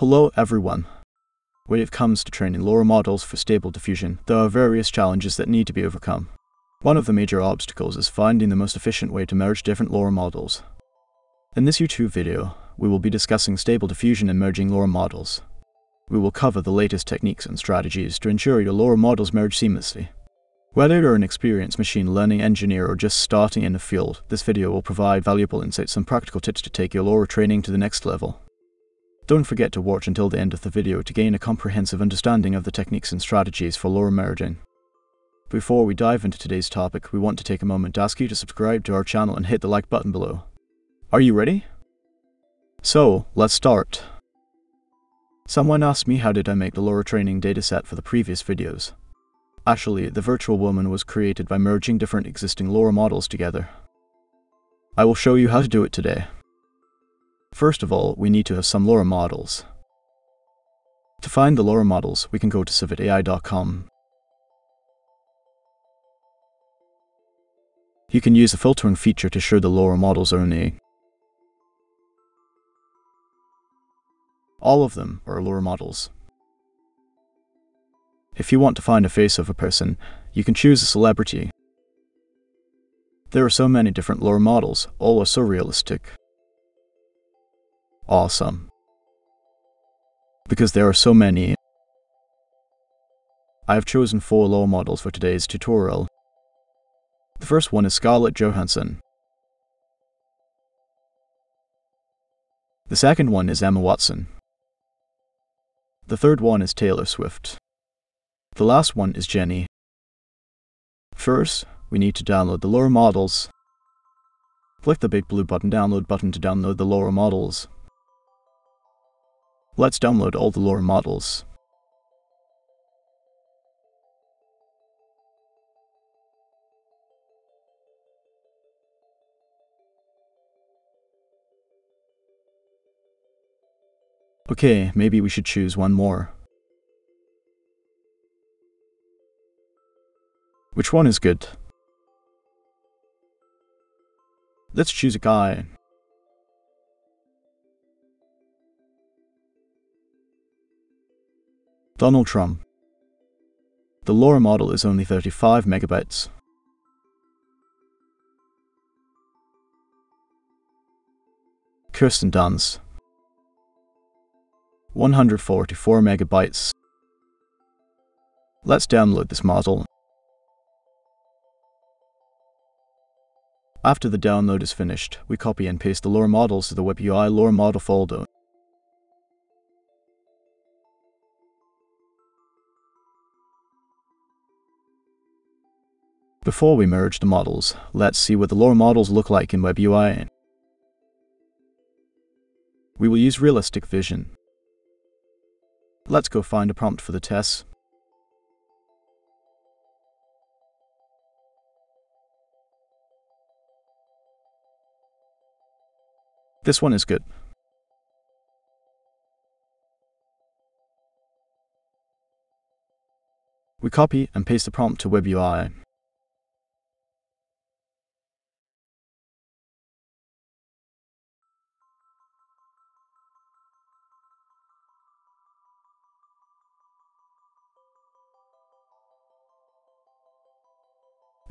Hello everyone. When it comes to training LoRA models for stable diffusion, there are various challenges that need to be overcome. One of the major obstacles is finding the most efficient way to merge different LoRA models. In this YouTube video, we will be discussing stable diffusion and merging LoRA models. We will cover the latest techniques and strategies to ensure your LoRA models merge seamlessly. Whether you're an experienced machine learning engineer or just starting in the field, this video will provide valuable insights and practical tips to take your LoRA training to the next level. Don't forget to watch until the end of the video to gain a comprehensive understanding of the techniques and strategies for LoRA merging. Before we dive into today's topic, we want to take a moment to ask you to subscribe to our channel and hit the like button below. Are you ready? So, let's start. Someone asked me how did I make the LoRA training dataset for the previous videos. Actually, the virtual woman was created by merging different existing LoRA models together. I will show you how to do it today. First of all, we need to have some LoRA models. To find the LoRA models, we can go to civitai.com. You can use the filtering feature to show the LoRA models only. All of them are LoRA models. If you want to find a face of a person, you can choose a celebrity. There are so many different LoRA models, all are so realistic awesome. Because there are so many, I have chosen four LoRA models for today's tutorial. The first one is Scarlett Johansson. The second one is Emma Watson. The third one is Taylor Swift. The last one is Jenny. First, we need to download the LoRA models. Click the big blue button download button to download the LoRA models. Let's download all the LoRA models. Okay, maybe we should choose one more. Which one is good? Let's choose a guy. Donald Trump. The LoRA model is only 35 megabytes. Kirsten Dunst. 144 megabytes. Let's download this model. After the download is finished, we copy and paste the LoRA models to the WebUI LoRA model folder. Before we merge the models, let's see what the LoRA models look like in WebUI. We will use Realistic Vision. Let's go find a prompt for the test. This one is good. We copy and paste the prompt to WebUI.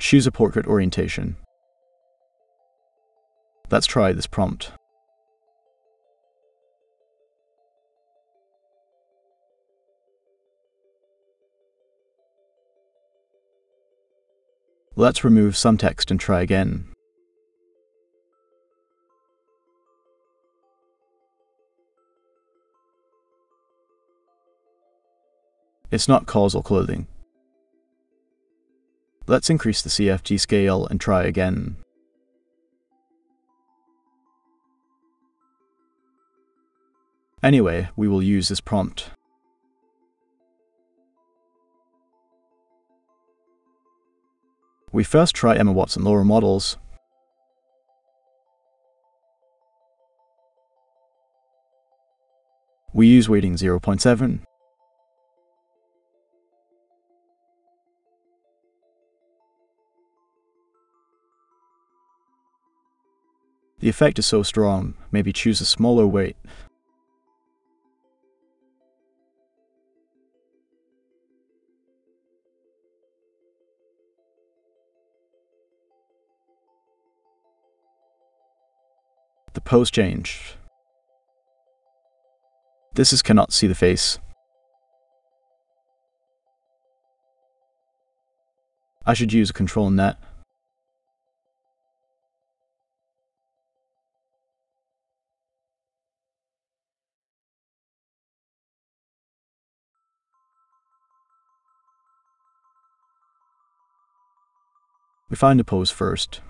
Choose a portrait orientation. Let's try this prompt. Let's remove some text and try again. It's not causal clothing. Let's increase the CFG scale and try again. Anyway, we will use this prompt. We first try Emma Watson LoRA models. We use weighting 0.7 The effect is so strong, maybe choose a smaller weight. The pose change. This is cannot see the face. I should use a control net We find a pose first.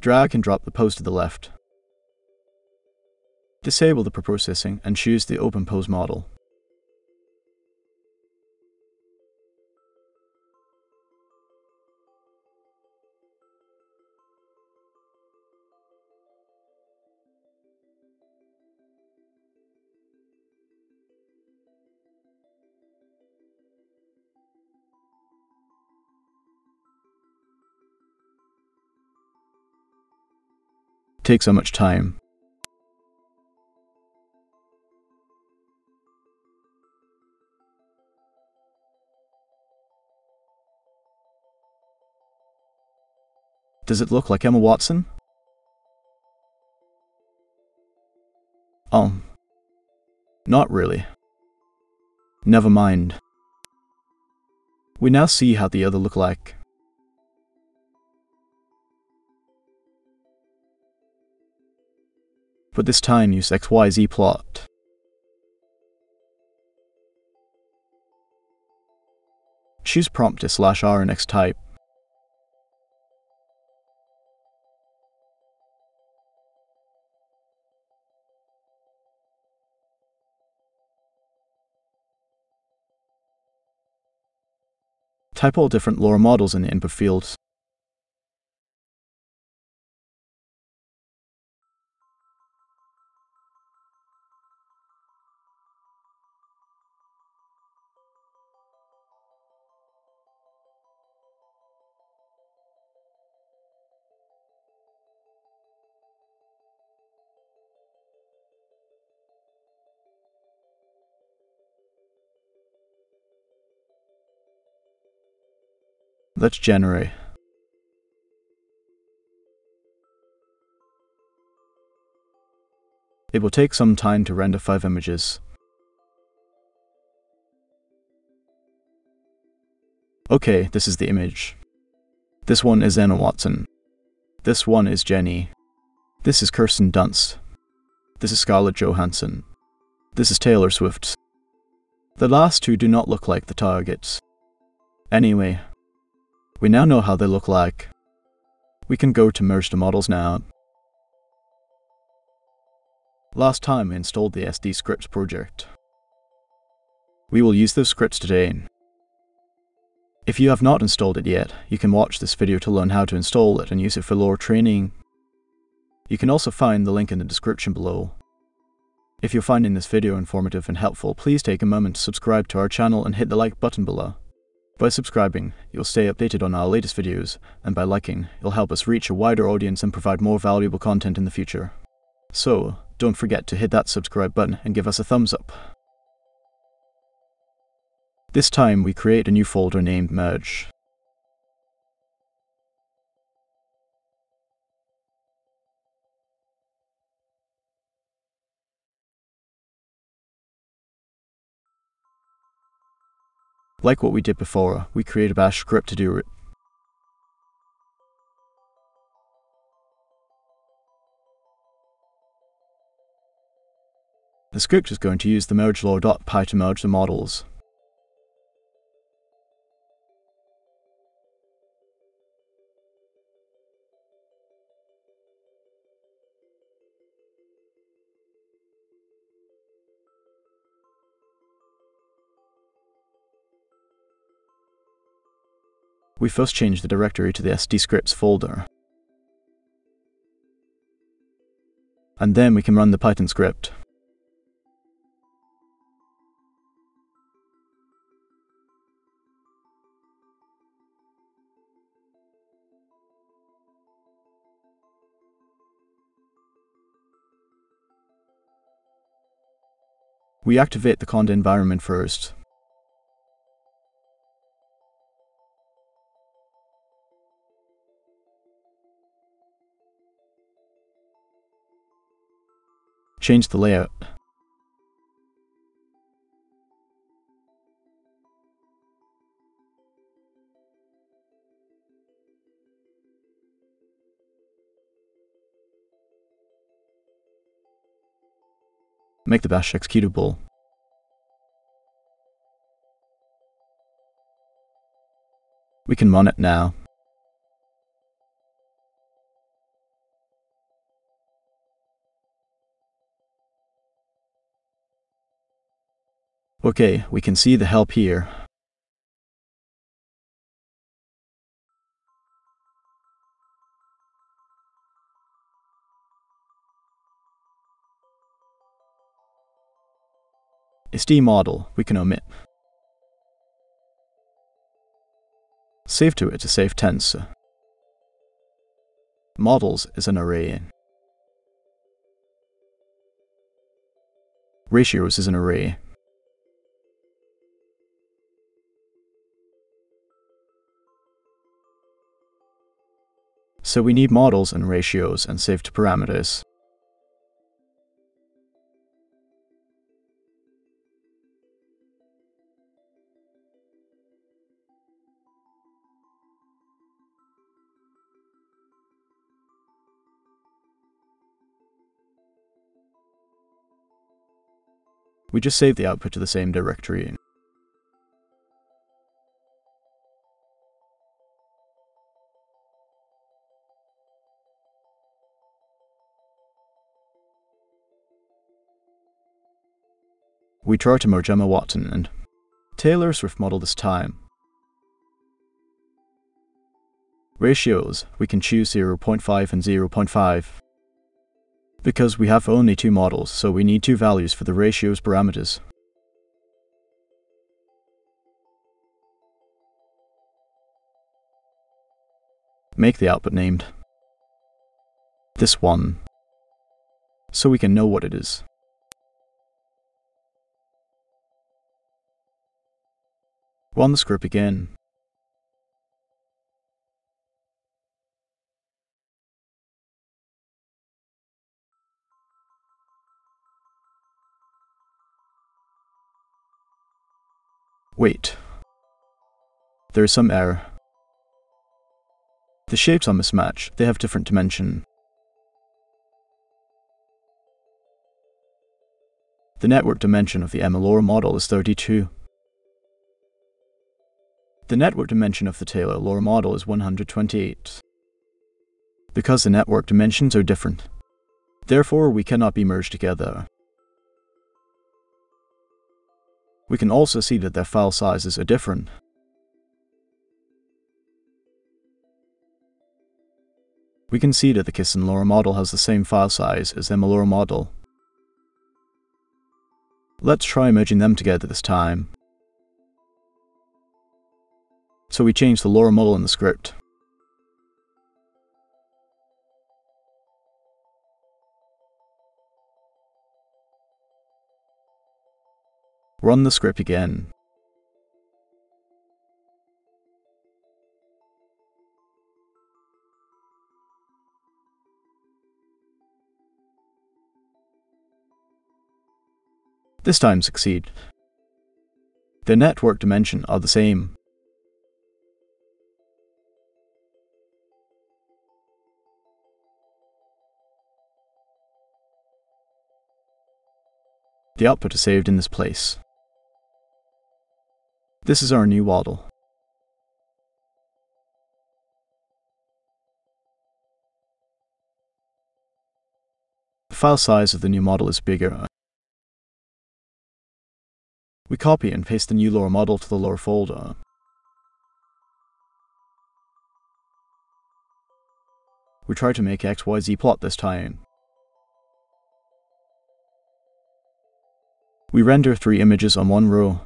Drag and drop the pose to the left. Disable the preprocessing and choose the Open Pose model. Take so much time. Does it look like Emma Watson? Oh. Not really. Never mind. We now see how the other look like. But this time use XYZ plot. Choose prompt to slash X type. Type all different LoRa models in the input fields. Let's generate. It will take some time to render 5 images. Okay, this is the image. This one is Anna Watson. This one is Jenny. This is Kirsten Dunst. This is Scarlett Johansson. This is Taylor Swift. The last two do not look like the targets. Anyway, we now know how they look like. We can go to merge the models now. Last time we installed the SD scripts project. We will use those scripts today. If you have not installed it yet, you can watch this video to learn how to install it and use it for LoRa training. You can also find the link in the description below. If you're finding this video informative and helpful, please take a moment to subscribe to our channel and hit the like button below. By subscribing, you'll stay updated on our latest videos, and by liking, you'll help us reach a wider audience and provide more valuable content in the future. So, don't forget to hit that subscribe button and give us a thumbs up. This time we create a new folder named Merge. Like what we did before, uh, we create a bash script to do it. The script is going to use the merge_lora.py to merge the models. We first change the directory to the sdscripts folder. And then we can run the Python script. We activate the conda environment first. Change the layout. Make the bash executable. We can run it now. Okay, we can see the help here. SD model we can omit. Save to it to save tense. Models is an array. Ratios is an array. So we need models and ratios and save to parameters. We just save the output to the same directory. We try to merge Emma Watson and Taylor Swift model this time. Ratios, we can choose 0.5 and 0.5. Because we have only two models, so we need two values for the ratios parameters. Make the output named. This one. So we can know what it is. Run the script again. Wait. There is some error. The shapes are mismatched, they have different dimension. The network dimension of the Emma LoRA model is 32. The network dimension of the Taylor LoRa model is 128. Because the network dimensions are different. Therefore, we cannot be merged together. We can also see that their file sizes are different. We can see that the Kirsten LoRa model has the same file size as the Emma LoRA model. Let's try merging them together this time. So we change the LoRa model in the script. Run the script again. This time succeed. The network dimension are the same. The output is saved in this place. This is our new model. The file size of the new model is bigger. We copy and paste the new LoRa model to the LoRa folder. We try to make XYZ plot this time. We render three images on one row.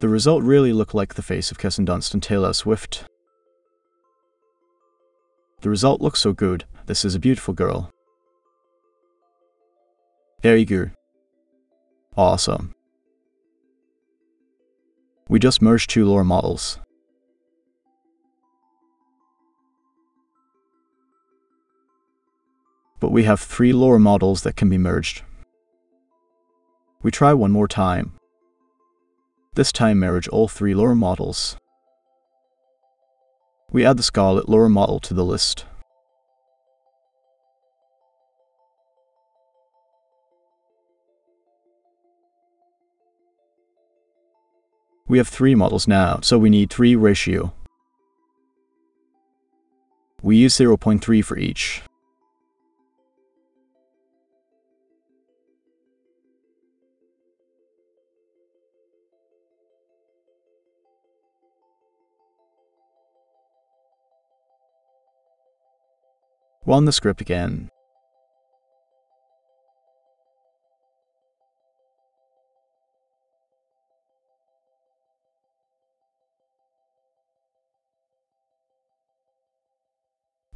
The result really looked like the face of Kirsten Dunst and Taylor Swift. The result looks so good. This is a beautiful girl. Very good. Awesome. We just merged two LoRA models. But we have three LoRA models that can be merged. We try one more time. This time merge all three LoRA models. We add the Scarlett LoRA model to the list. We have three models now, so we need 3 ratio. We use 0.3 for each. Run the script again.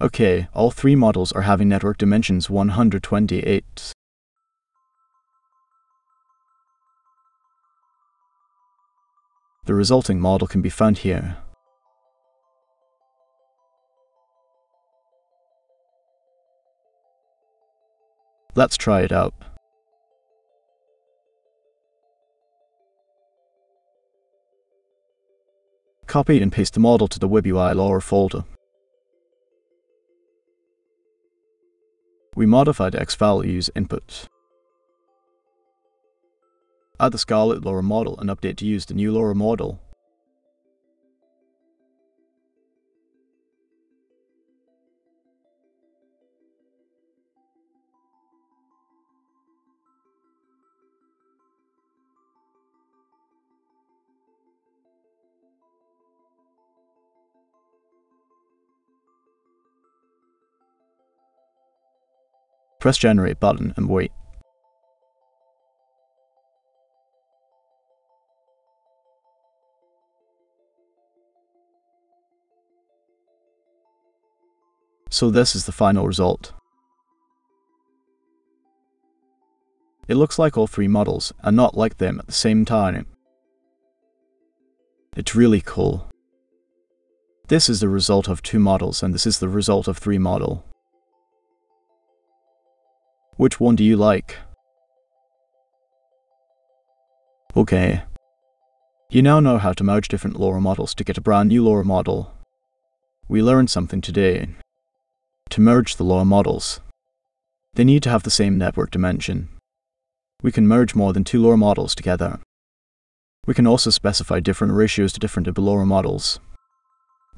Okay, all three models are having network dimensions 128. The resulting model can be found here. Let's try it out. Copy and paste the model to the WebUI LoRA folder. We modify the X-values input. Add the Scarlett LoRA model and update to use the new LoRA model. Press generate button and wait. So this is the final result. It looks like all three models, are not like them at the same time. It's really cool. This is the result of two models, and this is the result of three model. Which one do you like? Okay. You now know how to merge different LoRa models to get a brand new LoRa model. We learned something today. To merge the LoRa models, they need to have the same network dimension. We can merge more than two LoRa models together. We can also specify different ratios to different LoRA models.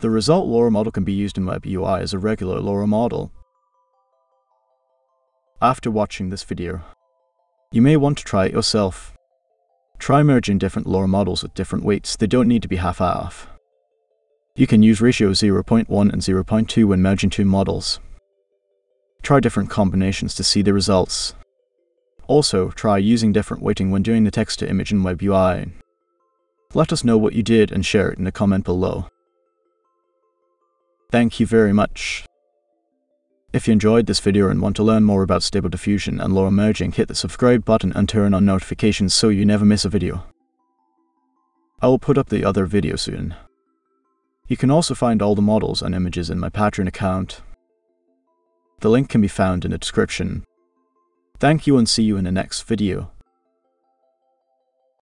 The result LoRa model can be used in Web UI as a regular LoRa model, after watching this video. You may want to try it yourself. Try merging different LoRA models with different weights, they don't need to be half-half. You can use ratio 0.1 and 0.2 when merging two models. Try different combinations to see the results. Also, try using different weighting when doing the text to image in Web UI. Let us know what you did and share it in the comment below. Thank you very much. If you enjoyed this video and want to learn more about Stable Diffusion and LoRA merging, hit the subscribe button and turn on notifications so you never miss a video. I will put up the other video soon. You can also find all the models and images in my Patreon account. The link can be found in the description. Thank you and see you in the next video.